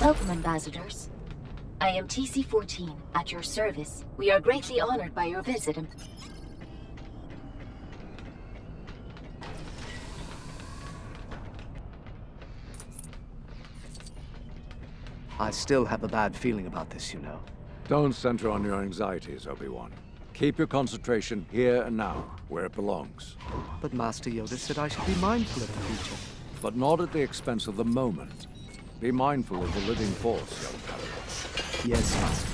Welcome, ambassadors. I am TC-14, at your service. We are greatly honored by your visit. I still have a bad feeling about this, you know. Don't center on your anxieties, Obi-Wan. Keep your concentration here and now, where it belongs. But Master Yoda said I should be mindful of the future. But not at the expense of the moment. Be mindful of the living force, young Padawan. Yes, Master.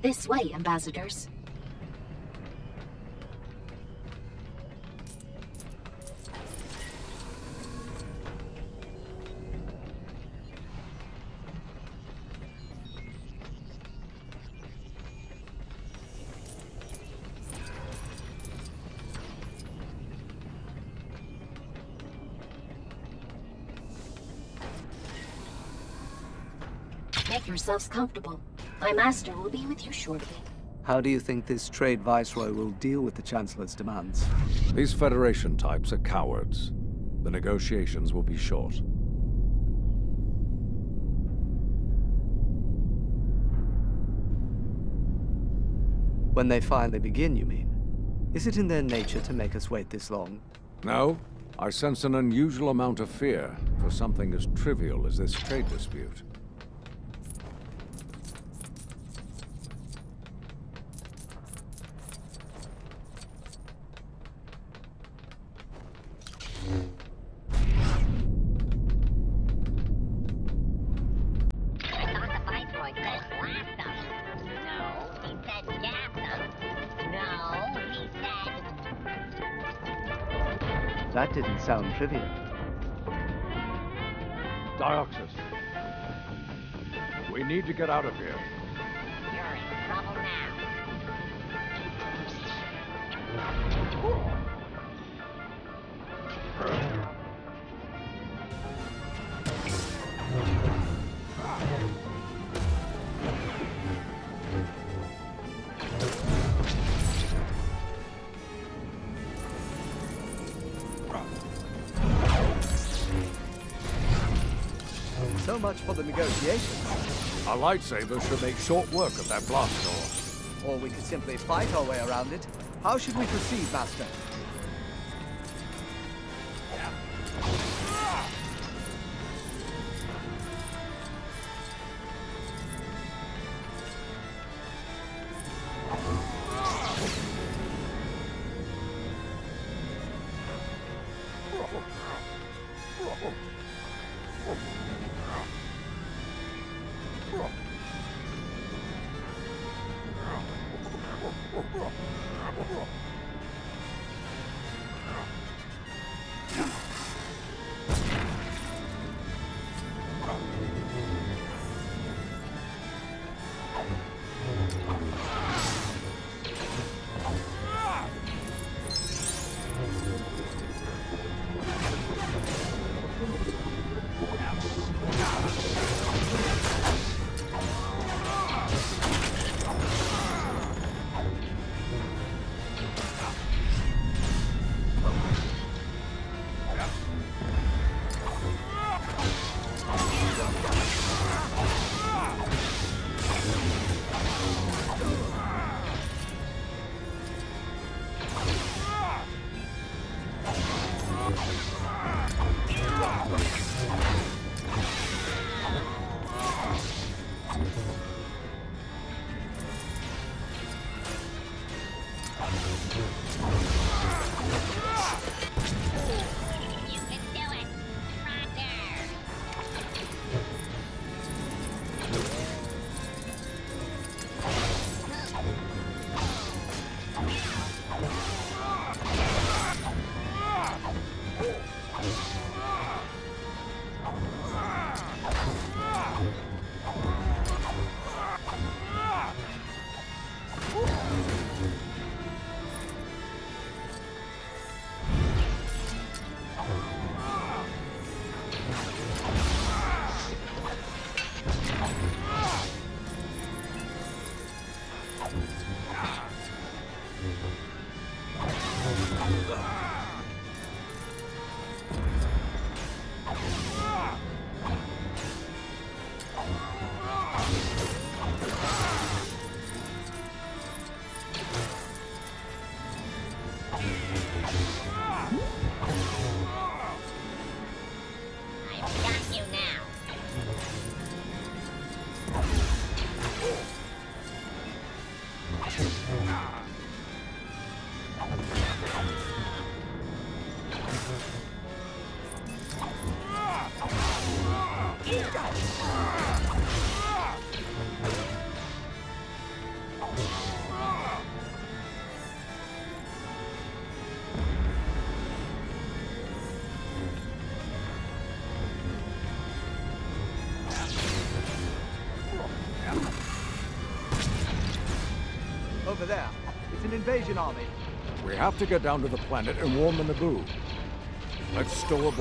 This way, ambassadors. Make yourselves comfortable. My master will be with you shortly. How do you think this trade viceroy will deal with the Chancellor's demands? These Federation types are cowards. The negotiations will be short. When they finally begin, you mean? Is it in their nature to make us wait this long? No, I sense an unusual amount of fear for something as trivial as this trade dispute. That didn't sound trivial. Dioxis. We need to get out of here. You're in trouble now. So much for the negotiations. Our lightsabers should make short work of that blast door. Or we could simply fight our way around it. How should we proceed, Master? You Over there. It's an invasion army. We have to get down to the planet and warn the Naboo. Let's stow aboard.